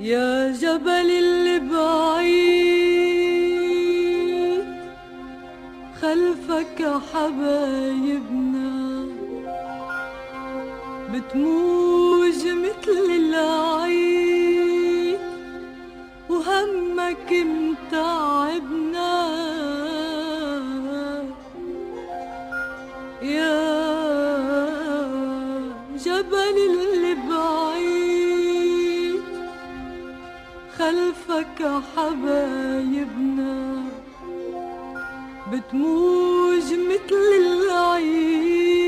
جبل اللي بعيد خلفك حبايبنا بتموج مثل العيد وهمك متعبنا. خلفك حبايبنا بتموج مثل العيد.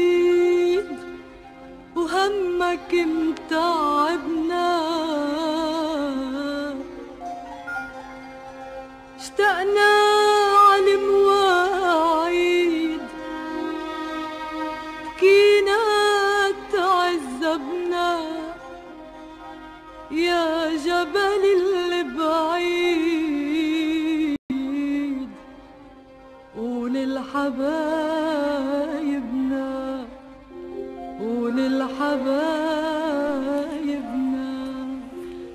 قول لحبايبنا قول لحبايبنا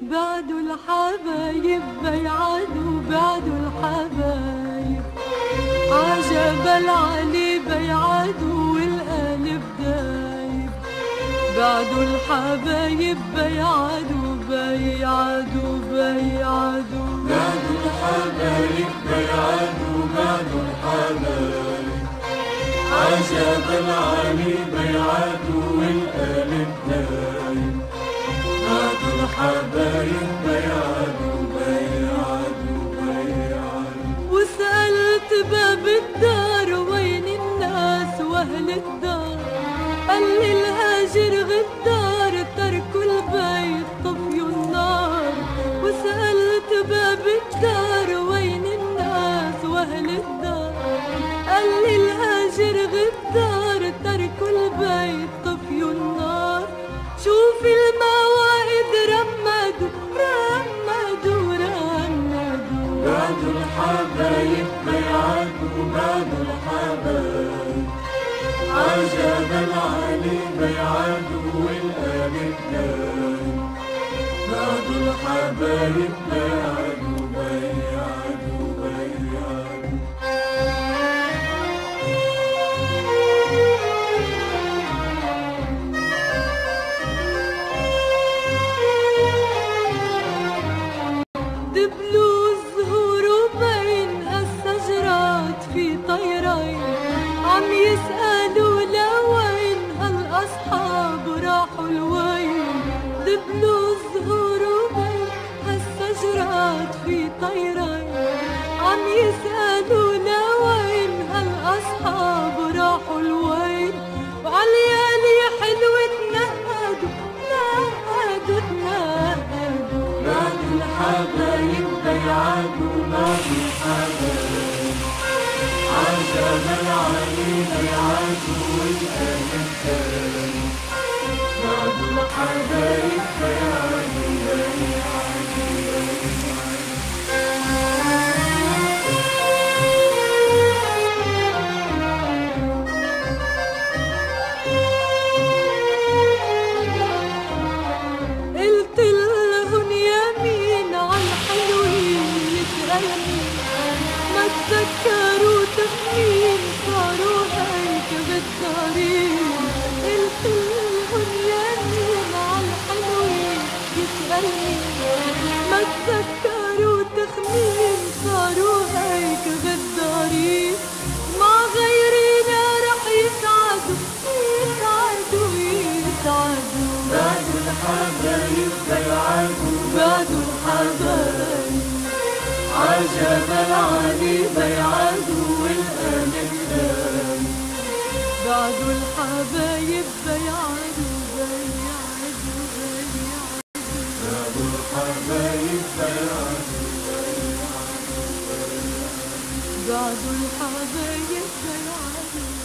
بعدوا الحبايب بيعادوا بعدوا الحبايب. عجبل علي بيعادوا والقلب دايب. بعدوا الحبايب بيعادوا بيعادوا بيعادوا. بعدوا الحبايب بيعادوا بعدوا الحبايب. عجب العلي بيعادوا والقلب دايب بعدوا الحبايب بيعادوا الحبايب بيعادوا بعدوا الحبايب عجب العلي بيعادوا والقلب غدارين قلت لهن يمين عالحلوين يسألني ما تذكروا تخمين صاروا هيك غدارين مع غيرنا رح يسعدوا يسعدوا يسعدوا بعدوا الحبايب بيعادوا بعدوا الحبايب عجب العلي بيعادوا بعدوا الحبايب بيعادوا بيعادوا بعدوا الحبايب بيعادوا بعدوا الحبايب بيعادوا